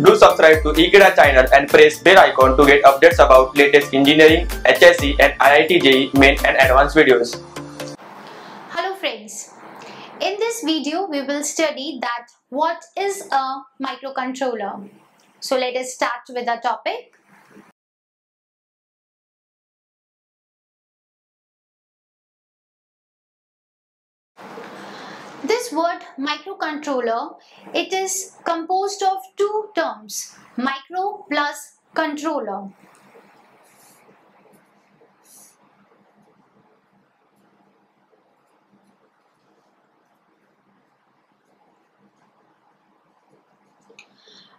Do subscribe to Ekeeda channel and press bell icon to get updates about latest engineering, HSC and IIT JEE main and advanced videos. Hello friends. In this video we will study that what is a microcontroller. So let us start with the topic. This word microcontroller, it is composed of two terms, micro plus controller.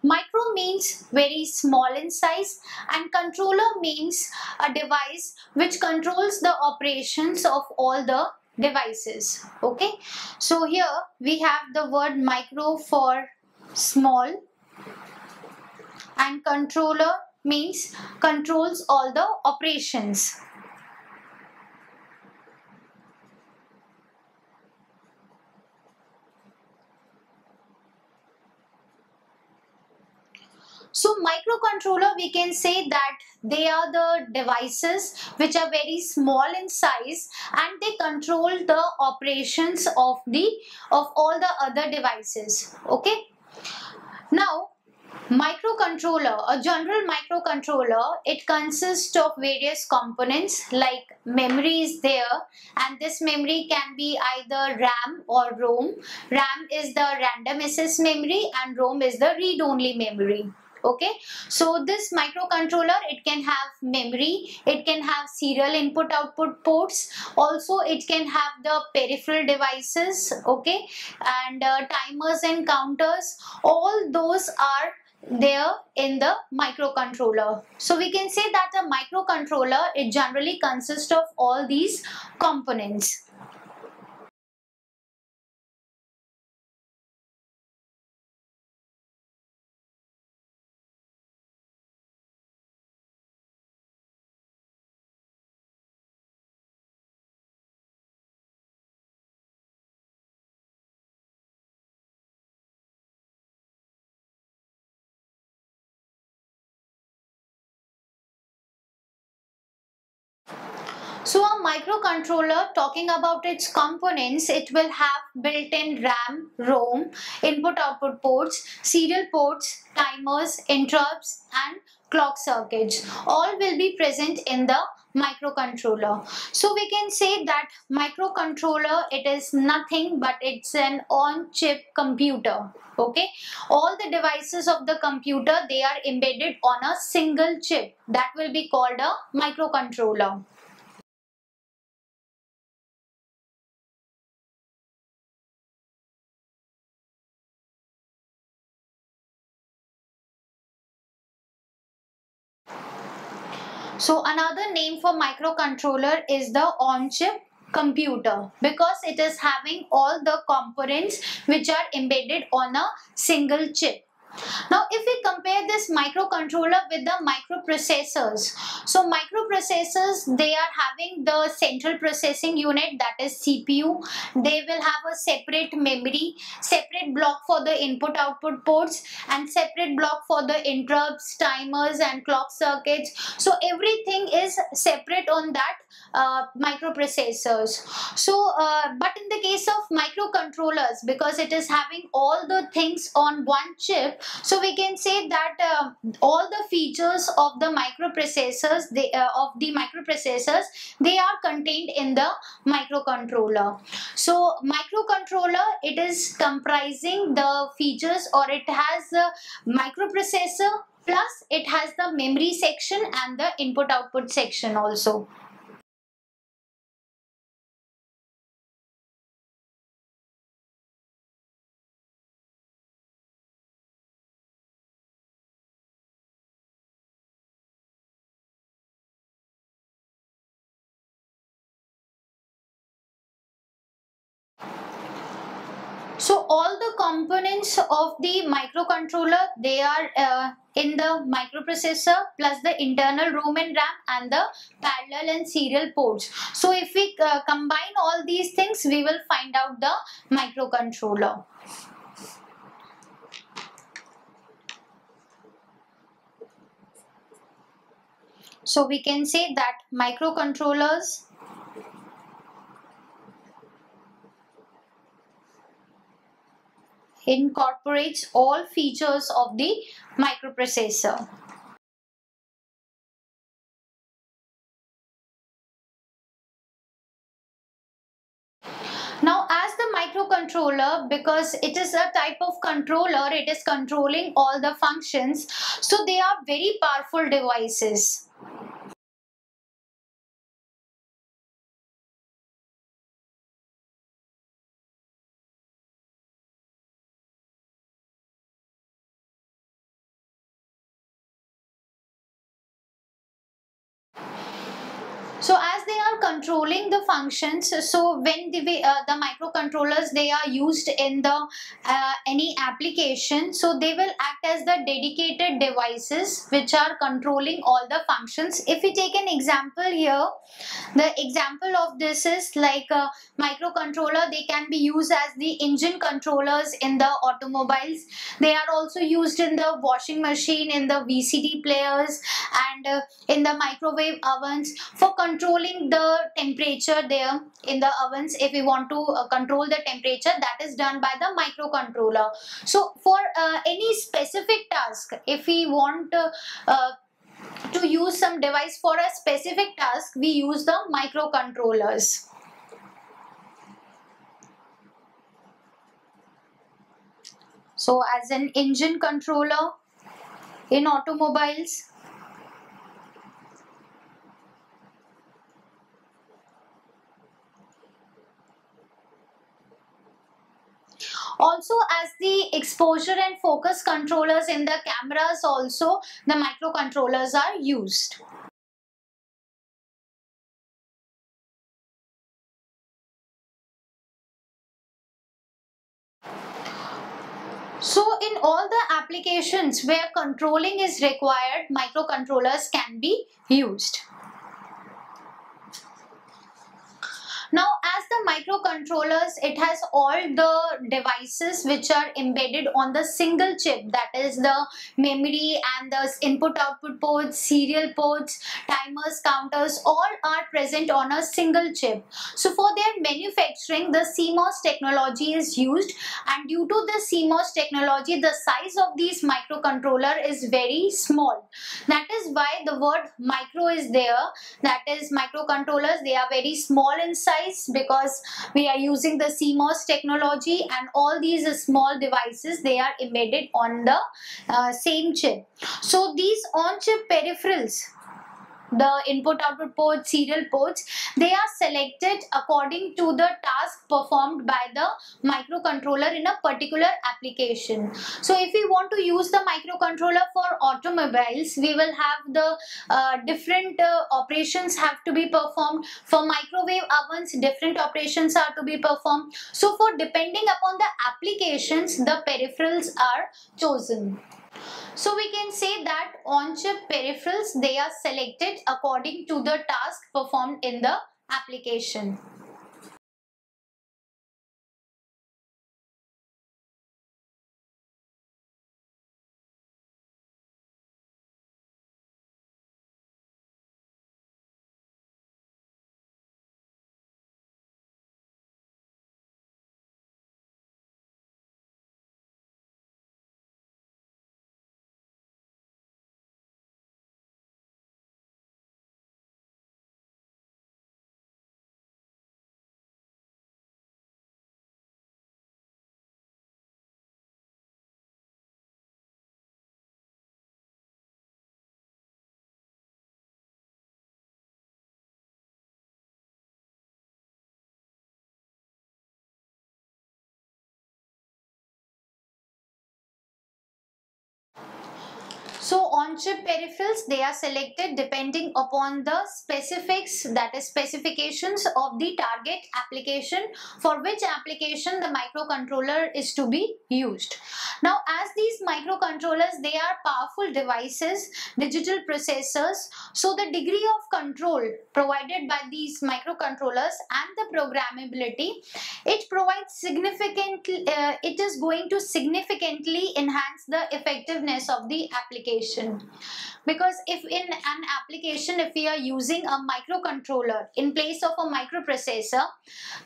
Micro means very small in size and controller means a device which controls the operations of all the devices. Okay, so here we have the word micro for small and controller means controls all the operations. So microcontroller we can say that they are the devices which are very small in size and they control the operations of the of all the other devices. Okay. Now microcontroller a general microcontroller it consists of various components like memory is there and this memory can be either ram or rom ram is the random access memory and rom is the read only memory okay? So this microcontroller it can have memory it can have serial input output ports. Also it can have the peripheral devices okay? And uh, timers and counters. All those are there in the microcontroller. So we can say that a microcontroller it generally consists of all these components So a microcontroller talking about its components, it will have built-in RAM, ROM, input-output ports, serial ports, timers, interrupts and clock circuits. All will be present in the microcontroller. So we can say that microcontroller it is nothing but it's an on-chip computer. Okay, all the devices of the computer they are embedded on a single chip that will be called a microcontroller. So another name for microcontroller is the on-chip computer because it is having all the components which are embedded on a single chip. Now if we compare this microcontroller with the microprocessors, so microprocessors they are having the central processing unit that is CPU, they will have a separate memory, separate block for the input output ports and separate block for the interrupts, timers and clock circuits. So everything is separate on that uh, microprocessors. So uh, but in the case of microcontrollers because it is having all the things on one chip so we can say that uh, all the features of the microprocessors they uh, of the microprocessors they are contained in the microcontroller so microcontroller it is comprising the features or it has a microprocessor plus it has the memory section and the input output section also So all the components of the microcontroller, they are uh, in the microprocessor plus the internal ROM and RAM and the parallel and serial ports. So if we uh, combine all these things, we will find out the microcontroller. So we can say that microcontrollers incorporates all features of the microprocessor. Now as the microcontroller because it is a type of controller it is controlling all the functions so they are very powerful devices. Controlling the functions. So when the uh, the microcontrollers they are used in the uh, any application so they will act as the dedicated devices which are controlling all the functions. If we take an example here the example of this is like a microcontroller. They can be used as the engine controllers in the automobiles. They are also used in the washing machine in the vcd players and uh, in the microwave ovens for controlling the temperature there in the ovens if we want to uh, control the temperature that is done by the microcontroller. So for uh, any specific task if we want uh, to use some device for a specific task we use the microcontrollers. So as an engine controller in automobiles also as the exposure and focus controllers in the cameras also the microcontrollers are used So in all the applications where controlling is required, microcontrollers can be used. Now as the microcontrollers, it has all the devices which are embedded on the single chip that is the memory and the input output ports, serial ports, timers, counters all are present on a single chip. So for their manufacturing the CMOS technology is used and due to the CMOS technology the size of these microcontroller is very small. That is why the word micro is there that is microcontrollers they are very small in size because we are using the CMOS technology and all these small devices they are embedded on the uh, same chip. So these on-chip peripherals the input output ports serial ports they are selected according to the task performed by the microcontroller in a particular application. So if we want to use the microcontroller for automobiles we will have the uh, different uh, operations have to be performed. For microwave ovens different operations are to be performed. So for depending upon the applications the peripherals are chosen so we can say that on-chip peripherals, they are selected according to the task performed in the application. So on-chip peripherals, they are selected depending upon the specifics that is specifications of the target application for which application the microcontroller is to be used. Now as these microcontrollers, they are powerful devices, digital processors. So the degree of control provided by these microcontrollers and the programmability, it provides significant, uh, it is going to significantly enhance the effectiveness of the application application. Because if in an application if we are using a microcontroller in place of a microprocessor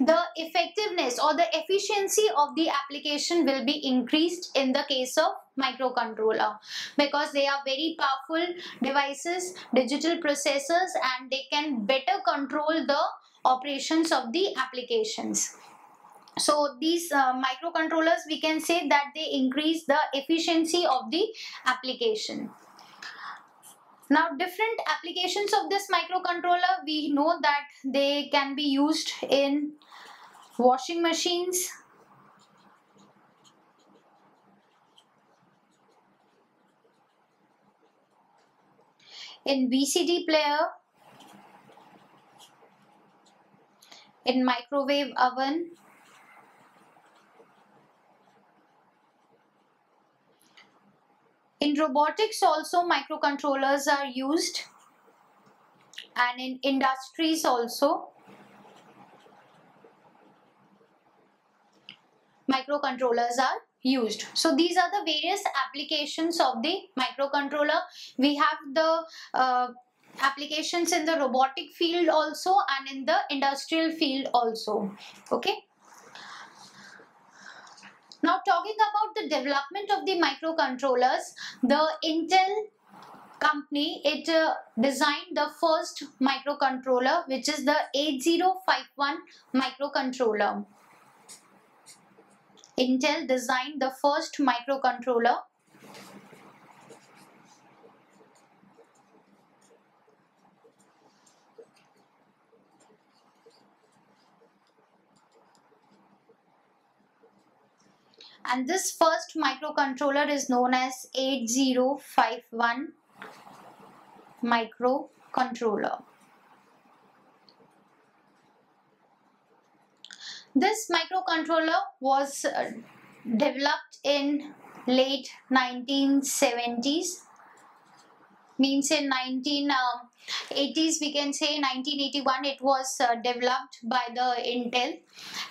the effectiveness or the efficiency of the application will be increased in the case of microcontroller. Because they are very powerful devices digital processors and they can better control the operations of the applications so these uh, microcontrollers we can say that they increase the efficiency of the application. Now different applications of this microcontroller we know that they can be used in washing machines in VCD player in microwave oven In robotics also microcontrollers are used and in industries also microcontrollers are used. So these are the various applications of the microcontroller. We have the uh, applications in the robotic field also and in the industrial field also. Okay. Now talking about the development of the microcontrollers, the Intel company, it uh, designed the first microcontroller which is the 8051 microcontroller. Intel designed the first microcontroller and this first microcontroller is known as 8051 microcontroller. This microcontroller was uh, developed in late 1970s means in 1980s um, we can say 1981 it was uh, developed by the Intel.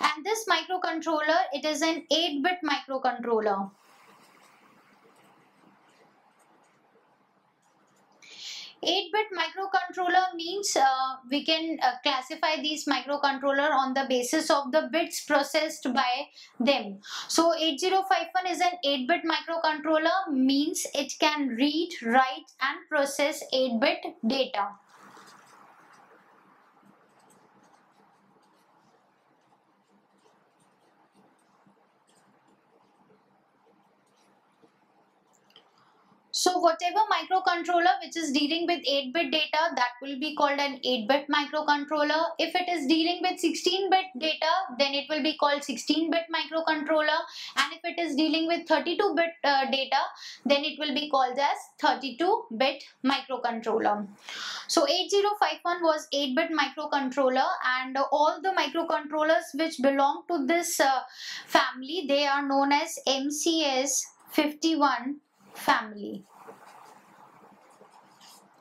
And this microcontroller it is an 8-bit microcontroller 8-bit microcontroller means uh, we can uh, classify these microcontroller on the basis of the bits processed by them. So 8051 is an 8-bit microcontroller means it can read, write and process 8-bit data. So whatever microcontroller which is dealing with 8-bit data that will be called an 8-bit microcontroller. If it is dealing with 16-bit data then it will be called 16-bit microcontroller and if it is dealing with 32-bit uh, data then it will be called as 32-bit microcontroller. So 8051 was 8-bit microcontroller and all the microcontrollers which belong to this uh, family they are known as MCS 51 family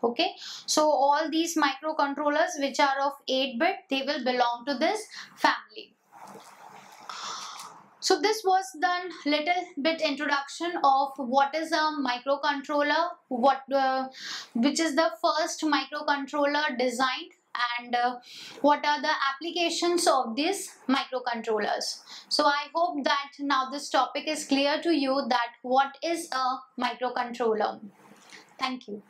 okay? So all these microcontrollers which are of 8 bit they will belong to this family. So this was done little bit introduction of what is a microcontroller what uh, which is the first microcontroller designed and uh, what are the applications of these microcontrollers. So i hope that now this topic is clear to you that what is a microcontroller. Thank you